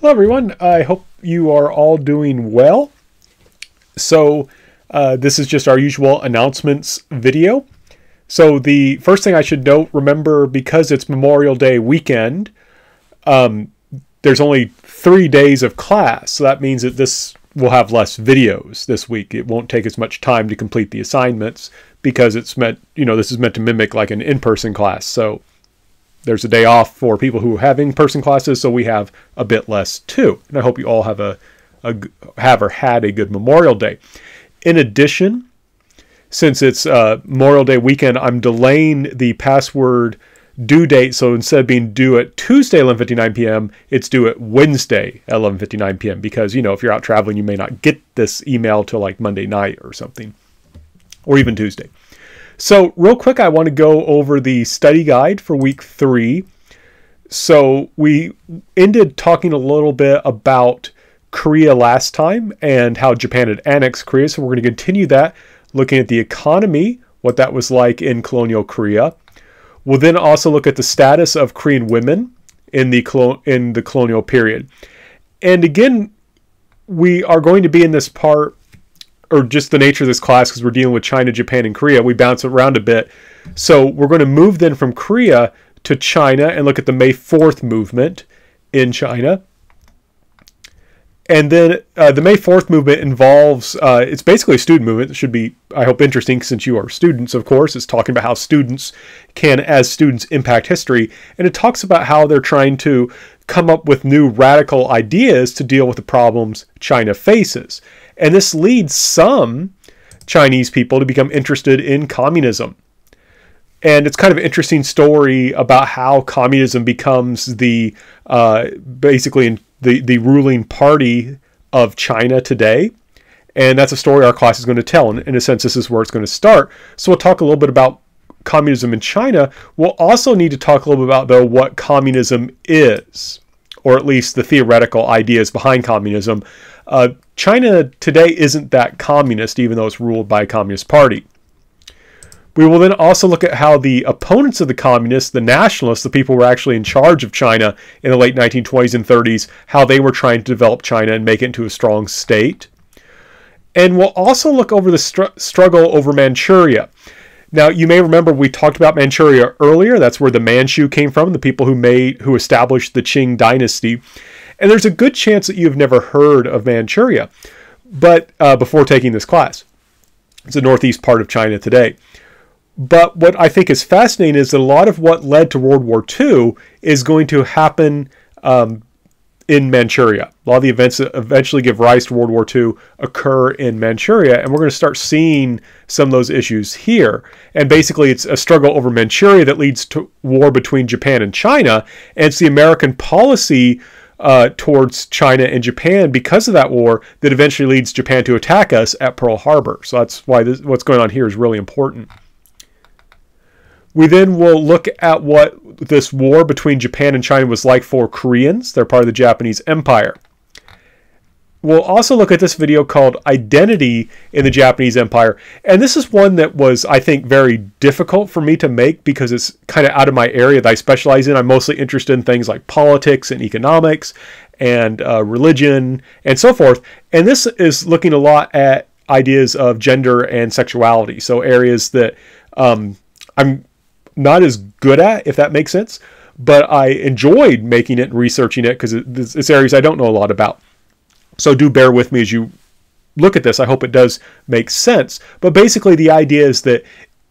Hello, everyone. I hope you are all doing well. So, uh, this is just our usual announcements video. So, the first thing I should note remember, because it's Memorial Day weekend, um, there's only three days of class. So, that means that this will have less videos this week. It won't take as much time to complete the assignments because it's meant, you know, this is meant to mimic like an in person class. So, there's a day off for people who have in-person classes, so we have a bit less too. And I hope you all have a, a have or had a good Memorial Day. In addition, since it's uh, Memorial Day weekend, I'm delaying the password due date. So instead of being due at Tuesday 11:59 p.m., it's due at Wednesday 11:59 p.m. Because you know if you're out traveling, you may not get this email till like Monday night or something, or even Tuesday. So, real quick, I want to go over the study guide for week three. So, we ended talking a little bit about Korea last time and how Japan had annexed Korea. So, we're going to continue that, looking at the economy, what that was like in colonial Korea. We'll then also look at the status of Korean women in the in the colonial period. And again, we are going to be in this part or just the nature of this class because we're dealing with China, Japan, and Korea, we bounce around a bit. So we're going to move then from Korea to China and look at the May 4th movement in China. And then uh, the May 4th movement involves, uh, it's basically a student movement. It should be, I hope, interesting since you are students, of course. It's talking about how students can, as students, impact history. And it talks about how they're trying to come up with new radical ideas to deal with the problems China faces. And this leads some Chinese people to become interested in communism. And it's kind of an interesting story about how communism becomes the uh, basically the, the ruling party of China today. And that's a story our class is going to tell. And in a sense, this is where it's going to start. So we'll talk a little bit about communism in China. We'll also need to talk a little bit about, though, what communism is, or at least the theoretical ideas behind communism. Uh, China today isn't that communist, even though it's ruled by a communist party. We will then also look at how the opponents of the communists, the nationalists, the people who were actually in charge of China in the late 1920s and 30s, how they were trying to develop China and make it into a strong state. And we'll also look over the str- struggle over Manchuria. Now, you may remember we talked about Manchuria earlier. That's where the Manchu came from, the people who made who established the Qing dynasty. And there's a good chance that you've never heard of Manchuria, but uh, before taking this class, it's the northeast part of China today. But what I think is fascinating is that a lot of what led to World War II is going to happen um, in Manchuria. A lot of the events that eventually give rise to World War II occur in Manchuria, and we're going to start seeing some of those issues here. And basically, it's a struggle over Manchuria that leads to war between Japan and China, and it's the American policy uh, towards China and Japan because of that war that eventually leads Japan to attack us at Pearl Harbor. So that's why this, what's going on here is really important. We then will look at what this war between Japan and China was like for Koreans. They're part of the Japanese Empire. We'll also look at this video called Identity in the Japanese Empire. And this is one that was, I think, very difficult for me to make because it's kind of out of my area that I specialize in. I'm mostly interested in things like politics and economics and uh, religion and so forth. And this is looking a lot at ideas of gender and sexuality. So areas that um, I'm not as good at, if that makes sense. But I enjoyed making it and researching it because it's areas I don't know a lot about. So do bear with me as you look at this. I hope it does make sense. But basically, the idea is that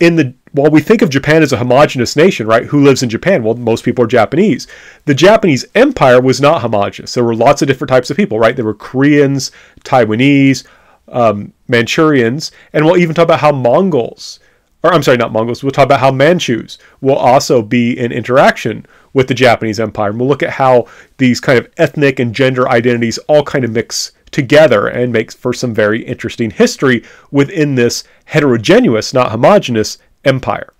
in the while we think of Japan as a homogenous nation, right? Who lives in Japan? Well, most people are Japanese. The Japanese empire was not homogenous. There were lots of different types of people, right? There were Koreans, Taiwanese, um, Manchurians, and we'll even talk about how Mongols, or I'm sorry, not Mongols, we'll talk about how Manchus will also be in interaction with the Japanese Empire. And we'll look at how these kind of ethnic and gender identities all kind of mix together and make for some very interesting history within this heterogeneous, not homogenous empire.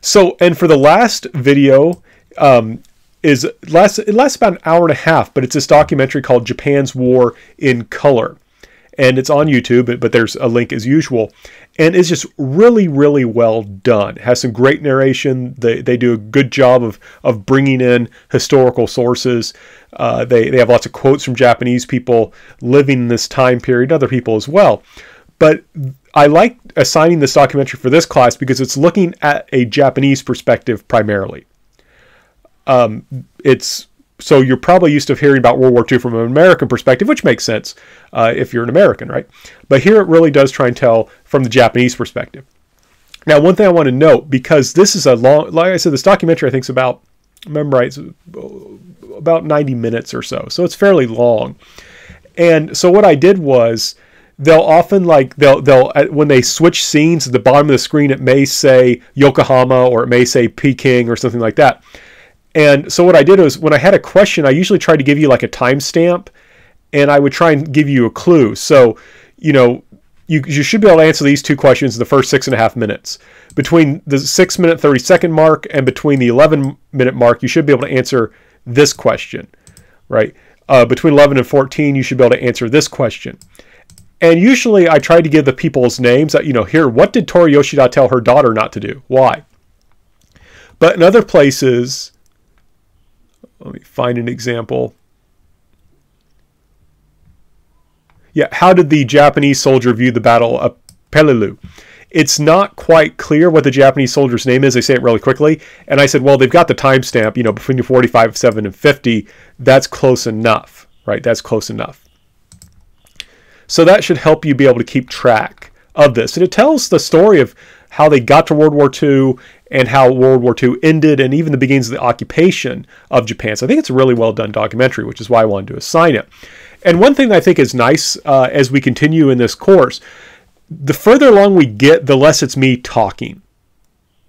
So, and for the last video, um, is last it lasts about an hour and a half, but it's this documentary called Japan's War in Color. And it's on YouTube, but there's a link as usual. And it's just really, really well done. It has some great narration. They, they do a good job of, of bringing in historical sources. Uh, they, they have lots of quotes from Japanese people living in this time period, other people as well. But I like assigning this documentary for this class because it's looking at a Japanese perspective primarily. Um, it's so you're probably used to hearing about World War II from an American perspective, which makes sense uh, if you're an American, right? But here it really does try and tell from the Japanese perspective. Now, one thing I want to note because this is a long, like I said, this documentary I think is about, remember right, about 90 minutes or so, so it's fairly long. And so what I did was they'll often like they'll they'll uh, when they switch scenes at the bottom of the screen it may say Yokohama or it may say Peking or something like that. And so what I did was when I had a question, I usually tried to give you like a timestamp and I would try and give you a clue. So, you know, you, you should be able to answer these two questions in the first six and a half minutes. Between the six minute, 30 second mark and between the 11 minute mark, you should be able to answer this question, right? Uh, between 11 and 14, you should be able to answer this question. And usually I try to give the people's names that, you know, here, what did Toru Yoshida tell her daughter not to do? Why? But in other places, let me find an example. Yeah, how did the Japanese soldier view the Battle of Peleliu? It's not quite clear what the Japanese soldier's name is. They say it really quickly. And I said, well, they've got the timestamp, you know, between 45, 7, and 50. That's close enough, right? That's close enough. So that should help you be able to keep track of this. And it tells the story of how they got to World War II and how World War II ended and even the beginnings of the occupation of Japan. So I think it's a really well done documentary, which is why I wanted to assign it. And one thing I think is nice uh, as we continue in this course, the further along we get, the less it's me talking.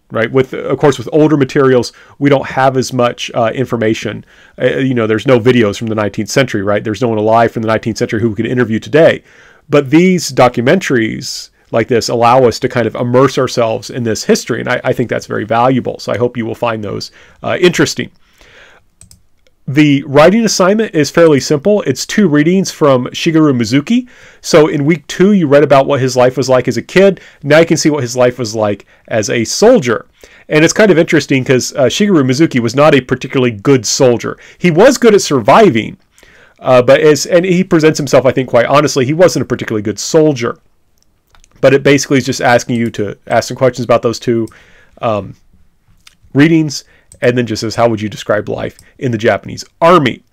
Right. With of course, with older materials, we don't have as much uh, information. Uh, you know, there's no videos from the 19th century. Right. There's no one alive from the 19th century who we could interview today. But these documentaries like this allow us to kind of immerse ourselves in this history. And I, I think that's very valuable. So I hope you will find those uh, interesting. The writing assignment is fairly simple. It's two readings from Shigeru Mizuki. So in week two, you read about what his life was like as a kid. Now you can see what his life was like as a soldier. And it's kind of interesting because uh, Shigeru Mizuki was not a particularly good soldier. He was good at surviving, uh, but as and he presents himself, I think, quite honestly, he wasn't a particularly good soldier. But it basically is just asking you to ask some questions about those two um, readings, and then just says, How would you describe life in the Japanese army?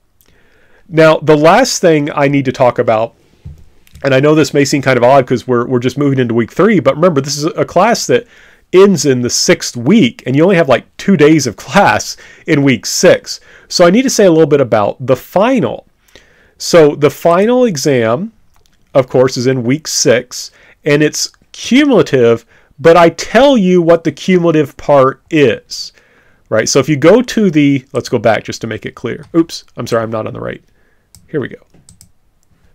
Now, the last thing I need to talk about, and I know this may seem kind of odd because we're, we're just moving into week three, but remember, this is a class that ends in the sixth week, and you only have like two days of class in week six. So I need to say a little bit about the final. So the final exam, of course, is in week six, and it's cumulative, but I tell you what the cumulative part is, right? So if you go to the, let's go back just to make it clear. Oops, I'm sorry, I'm not on the right. Here we go.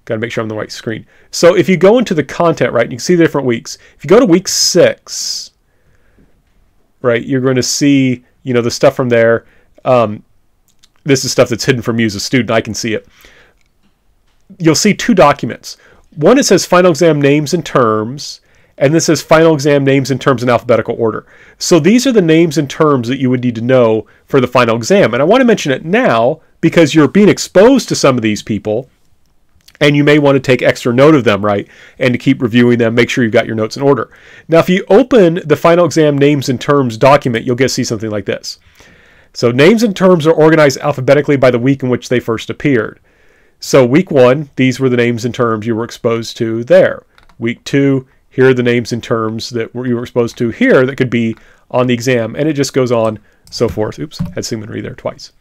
Got to make sure I'm on the right screen. So if you go into the content, right, you can see the different weeks. If you go to week six, right, you're going to see, you know, the stuff from there. Um, this is stuff that's hidden from you as a student. I can see it. You'll see two documents. One, it says final exam names and terms, and this says final exam names and terms in alphabetical order. So these are the names and terms that you would need to know for the final exam. And I want to mention it now because you're being exposed to some of these people and you may want to take extra note of them, right? And to keep reviewing them, make sure you've got your notes in order. Now, if you open the final exam names and terms document, you'll get to see something like this. So names and terms are organized alphabetically by the week in which they first appeared. So week one, these were the names and terms you were exposed to there. Week two, here are the names and terms that you were exposed to here that could be on the exam. And it just goes on so forth. Oops, had Rhee there twice.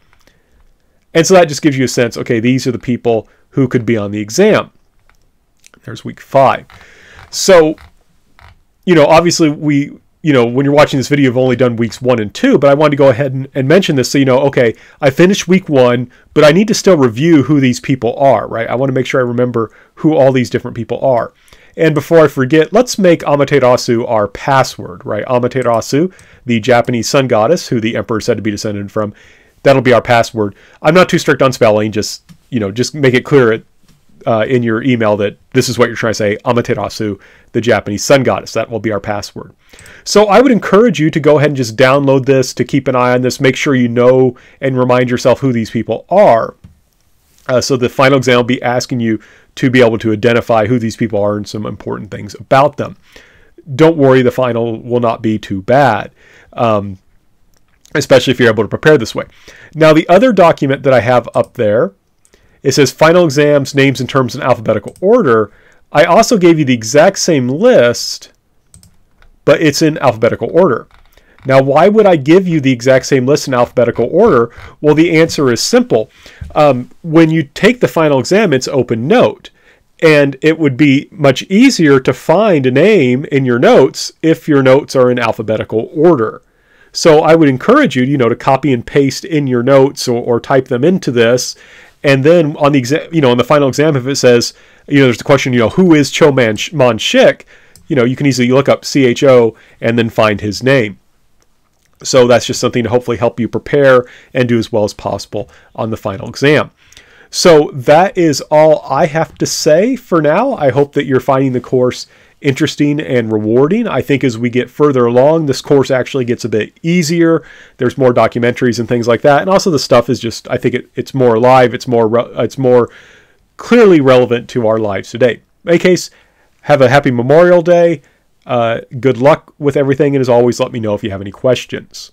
And so that just gives you a sense, okay, these are the people who could be on the exam. There's week five. So, you know, obviously we you know, when you're watching this video, you've only done weeks one and two, but I wanted to go ahead and, and, mention this so you know, okay, I finished week one, but I need to still review who these people are, right? I want to make sure I remember who all these different people are. And before I forget, let's make Amaterasu our password, right? Amaterasu, the Japanese sun goddess who the emperor said to be descended from. That'll be our password. I'm not too strict on spelling, just, you know, just make it clear uh, in your email that this is what you're trying to say, Amaterasu, the Japanese sun goddess. That will be our password. So I would encourage you to go ahead and just download this to keep an eye on this. Make sure you know and remind yourself who these people are. Uh, so the final exam will be asking you to be able to identify who these people are and some important things about them. Don't worry, the final will not be too bad. Um, especially if you're able to prepare this way. Now, the other document that I have up there, it says final exams, names and terms in alphabetical order. I also gave you the exact same list, but it's in alphabetical order. Now, why would I give you the exact same list in alphabetical order? Well, the answer is simple. Um, when you take the final exam, it's open note. And it would be much easier to find a name in your notes if your notes are in alphabetical order. So I would encourage you, you know, to copy and paste in your notes or, or type them into this. And then on the exam, you know, on the final exam, if it says, you know, there's the question, you know, who is Cho Man, Man Shik? You know, you can easily look up CHO and then find his name. So that's just something to hopefully help you prepare and do as well as possible on the final exam. So that is all I have to say for now. I hope that you're finding the course interesting and rewarding. I think as we get further along, this course actually gets a bit easier. There's more documentaries and things like that, and also the stuff is just I think it, it's more alive. It's more it's more clearly relevant to our lives today. In any case, have a happy Memorial Day. Uh, good luck with everything, and as always, let me know if you have any questions.